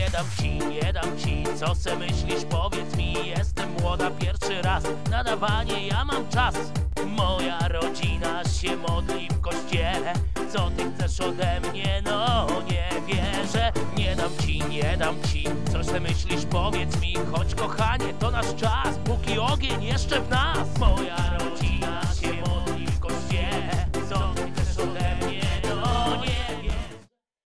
Nie dam ci, nie dam ci, co se myślisz, powiedz mi Jestem młoda pierwszy raz, nadawanie ja mam czas. Moja rodzina się modli w kościele. Co ty chcesz ode mnie? No nie wierzę. Nie dam ci, nie dam ci, co se myślisz, powiedz mi Chodź kochanie, to nasz czas, póki ogień jeszcze w nas.